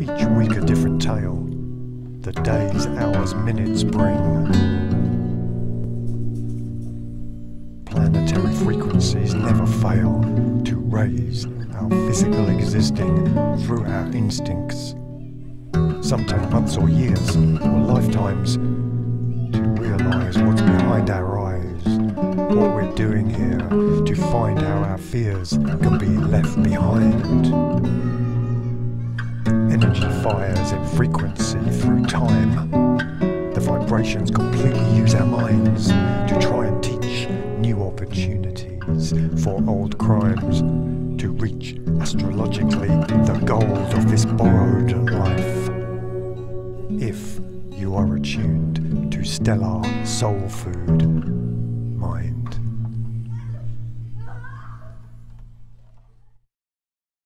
Each week a different tale. The days, hours, minutes bring. Planetary frequencies never fail to raise our physical existing through our instincts. Sometimes months or years or lifetimes to realize what's behind our eyes, what we're doing here, to find how our fears can be left behind. Fires in frequency through time. The vibrations completely use our minds to try and teach new opportunities for old crimes to reach astrologically the gold of this borrowed life. If you are attuned to stellar soul food,